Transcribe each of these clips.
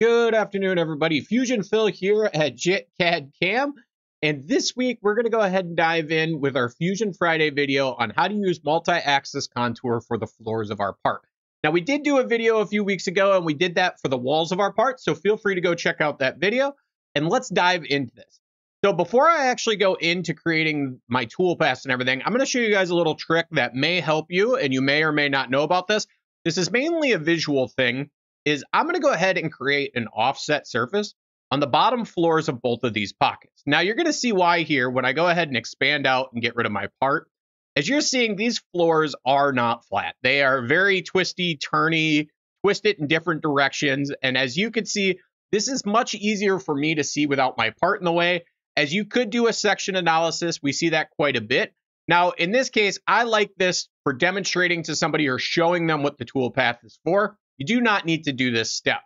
Good afternoon, everybody. Fusion Phil here at JitCAD Cam. And this week, we're going to go ahead and dive in with our Fusion Friday video on how to use multi-axis contour for the floors of our part. Now, we did do a video a few weeks ago, and we did that for the walls of our part, so feel free to go check out that video. And let's dive into this. So before I actually go into creating my toolpaths and everything, I'm going to show you guys a little trick that may help you, and you may or may not know about this. This is mainly a visual thing, is I'm going to go ahead and create an offset surface on the bottom floors of both of these pockets. Now you're going to see why here when I go ahead and expand out and get rid of my part. As you're seeing, these floors are not flat. They are very twisty, turny, twisted in different directions. And as you can see, this is much easier for me to see without my part in the way. As you could do a section analysis, we see that quite a bit. Now, in this case, I like this for demonstrating to somebody or showing them what the toolpath is for. You do not need to do this step.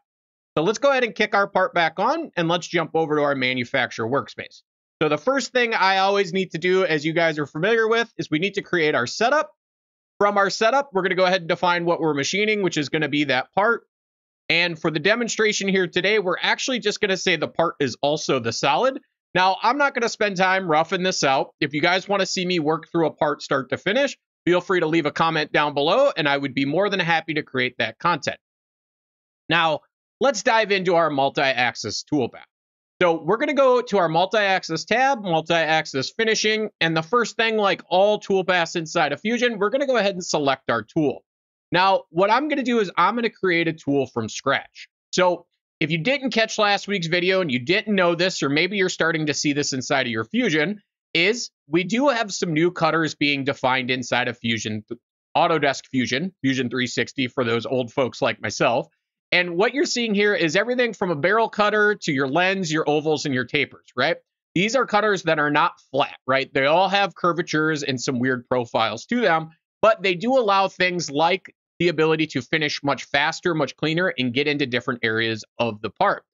So let's go ahead and kick our part back on and let's jump over to our manufacturer workspace. So the first thing I always need to do, as you guys are familiar with, is we need to create our setup. From our setup, we're going to go ahead and define what we're machining, which is going to be that part. And for the demonstration here today, we're actually just going to say the part is also the solid. Now, I'm not going to spend time roughing this out. If you guys want to see me work through a part start to finish, feel free to leave a comment down below, and I would be more than happy to create that content. Now, let's dive into our multi-axis toolpath. So we're going to go to our multi-axis tab, multi-axis finishing, and the first thing, like all toolpaths inside of Fusion, we're going to go ahead and select our tool. Now, what I'm going to do is I'm going to create a tool from scratch. So if you didn't catch last week's video and you didn't know this, or maybe you're starting to see this inside of your Fusion, is we do have some new cutters being defined inside of Fusion, Autodesk Fusion, Fusion 360 for those old folks like myself. And what you're seeing here is everything from a barrel cutter to your lens, your ovals, and your tapers, right? These are cutters that are not flat, right? They all have curvatures and some weird profiles to them, but they do allow things like the ability to finish much faster, much cleaner, and get into different areas of the part.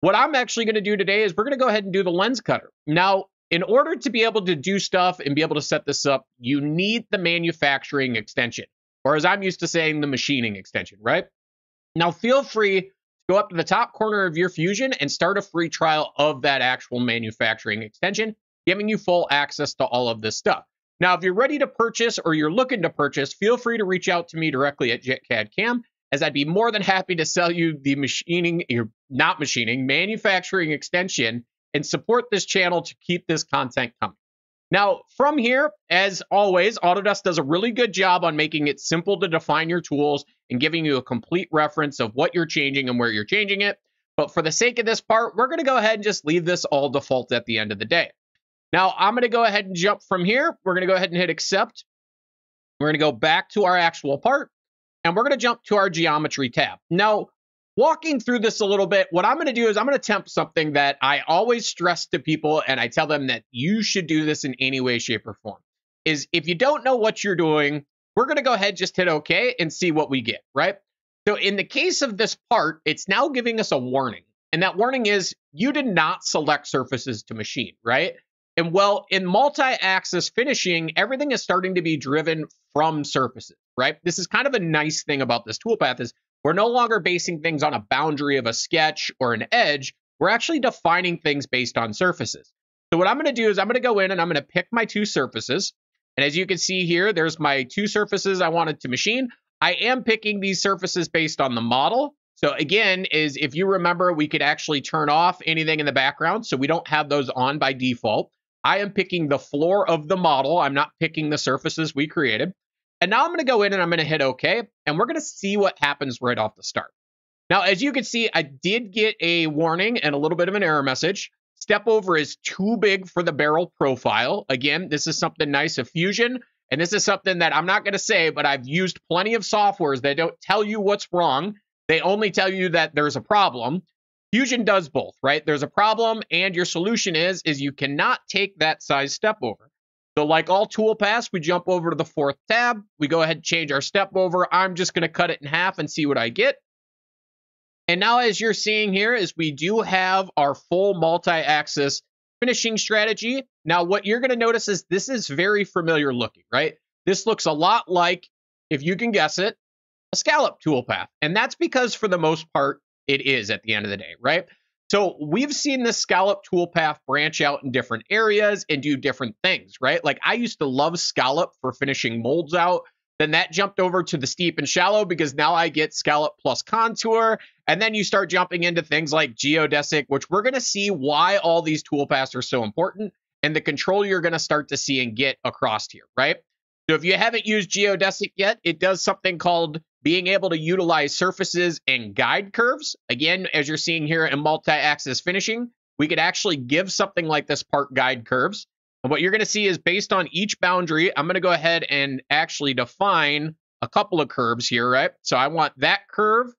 What I'm actually going to do today is we're going to go ahead and do the lens cutter. Now, in order to be able to do stuff and be able to set this up, you need the manufacturing extension, or as I'm used to saying, the machining extension, right? Now, feel free to go up to the top corner of your Fusion and start a free trial of that actual manufacturing extension, giving you full access to all of this stuff. Now, if you're ready to purchase or you're looking to purchase, feel free to reach out to me directly at JIT CAD CAM, as I'd be more than happy to sell you the machining, or not machining, manufacturing extension and support this channel to keep this content coming. Now, from here, as always, Autodesk does a really good job on making it simple to define your tools and giving you a complete reference of what you're changing and where you're changing it. But for the sake of this part, we're going to go ahead and just leave this all default at the end of the day. Now, I'm going to go ahead and jump from here. We're going to go ahead and hit accept. We're going to go back to our actual part, and we're going to jump to our geometry tab. Now, walking through this a little bit, what I'm going to do is I'm going to attempt something that I always stress to people, and I tell them that you should do this in any way, shape, or form. Is if you don't know what you're doing, we're going to go ahead, just hit OK and see what we get, right? So in the case of this part, it's now giving us a warning. And that warning is you did not select surfaces to machine, right? And well, in multi-axis finishing, everything is starting to be driven from surfaces, right? This is kind of a nice thing about this toolpath is we're no longer basing things on a boundary of a sketch or an edge. We're actually defining things based on surfaces. So what I'm going to do is I'm going to go in and I'm going to pick my two surfaces. And as you can see here, there's my two surfaces I wanted to machine. I am picking these surfaces based on the model. So again, is if you remember, we could actually turn off anything in the background. So we don't have those on by default. I am picking the floor of the model. I'm not picking the surfaces we created. And now I'm going to go in and I'm going to hit OK, and we're going to see what happens right off the start. Now, as you can see, I did get a warning and a little bit of an error message. Step over is too big for the barrel profile. Again, this is something nice of Fusion, and this is something that I'm not going to say, but I've used plenty of softwares that don't tell you what's wrong. They only tell you that there's a problem. Fusion does both, right? There's a problem, and your solution is is you cannot take that size step over. So like all toolpaths, we jump over to the fourth tab. We go ahead and change our step over. I'm just going to cut it in half and see what I get. And now as you're seeing here is we do have our full multi-axis finishing strategy. Now what you're going to notice is this is very familiar looking, right? This looks a lot like, if you can guess it, a scallop toolpath. And that's because for the most part, it is at the end of the day, right? So we've seen this scallop toolpath branch out in different areas and do different things, right? Like I used to love scallop for finishing molds out. Then that jumped over to the steep and shallow because now I get scallop plus contour. And then you start jumping into things like geodesic, which we're going to see why all these toolpaths are so important and the control you're going to start to see and get across here, right? So if you haven't used geodesic yet, it does something called being able to utilize surfaces and guide curves. Again, as you're seeing here in multi-axis finishing, we could actually give something like this part guide curves. And what you're going to see is based on each boundary, I'm going to go ahead and actually define a couple of curves here, right? So I want that curve,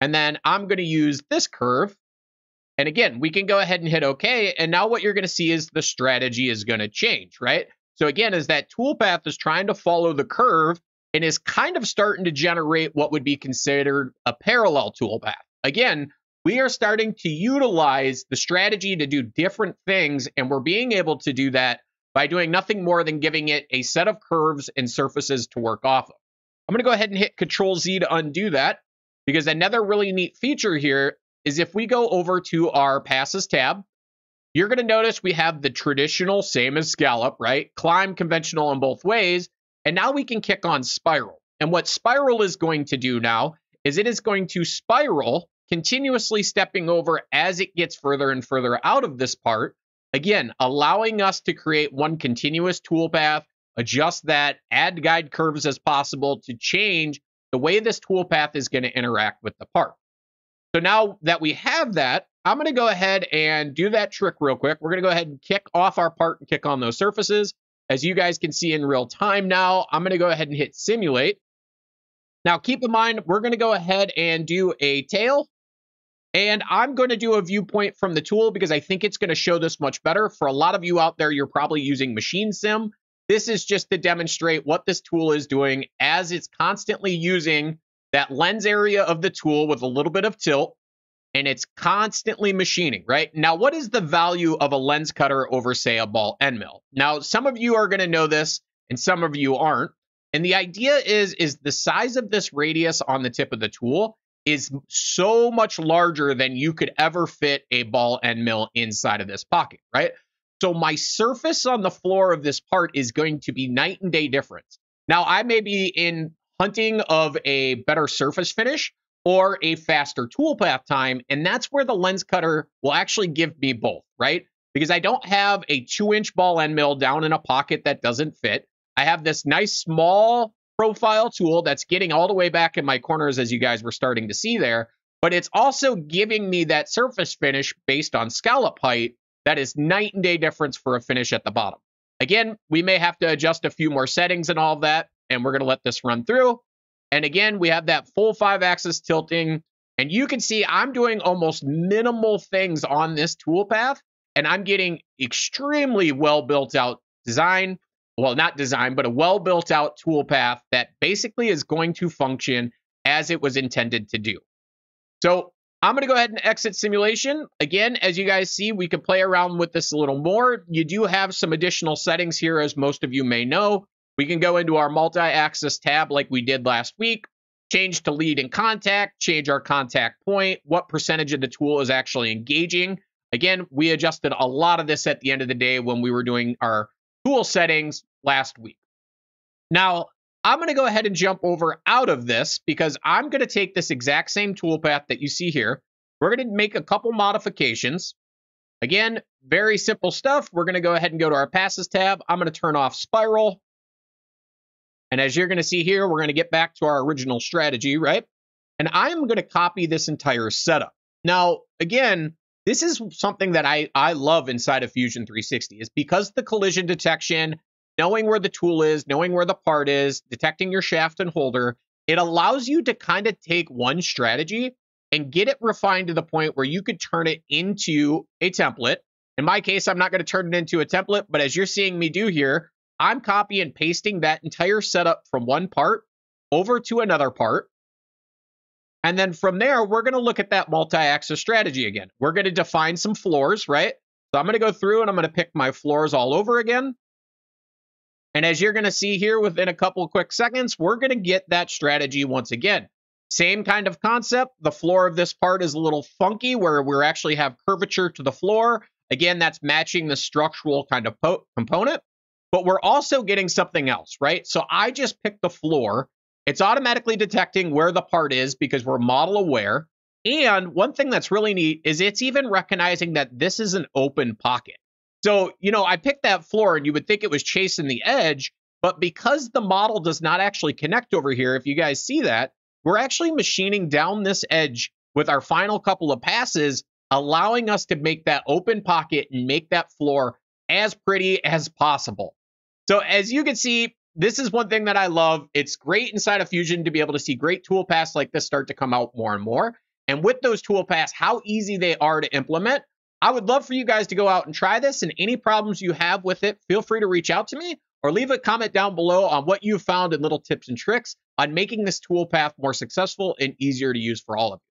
and then I'm going to use this curve. And again, we can go ahead and hit OK. And now what you're going to see is the strategy is going to change, right? So again, as that toolpath is trying to follow the curve, and is kind of starting to generate what would be considered a parallel toolpath. Again, we are starting to utilize the strategy to do different things, and we're being able to do that by doing nothing more than giving it a set of curves and surfaces to work off of. I'm going to go ahead and hit Control Z to undo that because another really neat feature here is if we go over to our passes tab, you're going to notice we have the traditional, same as scallop, right? Climb conventional in both ways, and now we can kick on spiral. And what spiral is going to do now is it is going to spiral, continuously stepping over as it gets further and further out of this part. Again, allowing us to create one continuous toolpath, adjust that, add guide curves as possible to change the way this toolpath is going to interact with the part. So now that we have that, I'm going to go ahead and do that trick real quick. We're going to go ahead and kick off our part and kick on those surfaces. As you guys can see in real time now, I'm going to go ahead and hit simulate. Now, keep in mind, we're going to go ahead and do a tail. And I'm going to do a viewpoint from the tool because I think it's going to show this much better. For a lot of you out there, you're probably using Machine Sim. This is just to demonstrate what this tool is doing as it's constantly using that lens area of the tool with a little bit of tilt and it's constantly machining, right? Now, what is the value of a lens cutter over, say, a ball end mill? Now, some of you are going to know this and some of you aren't. And the idea is, is the size of this radius on the tip of the tool is so much larger than you could ever fit a ball end mill inside of this pocket, right? So my surface on the floor of this part is going to be night and day difference. Now, I may be in hunting of a better surface finish, or a faster toolpath time. And that's where the lens cutter will actually give me both, right? Because I don't have a two inch ball end mill down in a pocket that doesn't fit. I have this nice small profile tool that's getting all the way back in my corners as you guys were starting to see there. But it's also giving me that surface finish based on scallop height that is night and day difference for a finish at the bottom. Again, we may have to adjust a few more settings and all of that, and we're going to let this run through. And again, we have that full five axis tilting. And you can see I'm doing almost minimal things on this toolpath, and I'm getting extremely well built out design. Well, not design, but a well built out toolpath that basically is going to function as it was intended to do. So I'm going to go ahead and exit simulation. Again, as you guys see, we can play around with this a little more. You do have some additional settings here, as most of you may know. We can go into our multi-axis tab like we did last week, change to lead in contact, change our contact point, what percentage of the tool is actually engaging. Again, we adjusted a lot of this at the end of the day when we were doing our tool settings last week. Now, I'm going to go ahead and jump over out of this because I'm going to take this exact same toolpath that you see here. We're going to make a couple modifications. Again, very simple stuff. We're going to go ahead and go to our passes tab. I'm going to turn off spiral. And as you're going to see here, we're going to get back to our original strategy, right? And I'm going to copy this entire setup. Now, again, this is something that I, I love inside of Fusion 360 is because the collision detection, knowing where the tool is, knowing where the part is, detecting your shaft and holder, it allows you to kind of take one strategy and get it refined to the point where you could turn it into a template. In my case, I'm not going to turn it into a template, but as you're seeing me do here, I'm copy and pasting that entire setup from one part over to another part. And then from there, we're going to look at that multi-axis strategy again. We're going to define some floors, right? So I'm going to go through and I'm going to pick my floors all over again. And as you're going to see here within a couple quick seconds, we're going to get that strategy once again. Same kind of concept. The floor of this part is a little funky where we actually have curvature to the floor. Again, that's matching the structural kind of component. But we're also getting something else, right? So I just picked the floor. It's automatically detecting where the part is because we're model aware. And one thing that's really neat is it's even recognizing that this is an open pocket. So, you know, I picked that floor and you would think it was chasing the edge, but because the model does not actually connect over here, if you guys see that, we're actually machining down this edge with our final couple of passes, allowing us to make that open pocket and make that floor as pretty as possible. So as you can see, this is one thing that I love. It's great inside of Fusion to be able to see great toolpaths like this start to come out more and more. And with those toolpaths, how easy they are to implement. I would love for you guys to go out and try this. And any problems you have with it, feel free to reach out to me or leave a comment down below on what you found and little tips and tricks on making this toolpath more successful and easier to use for all of you.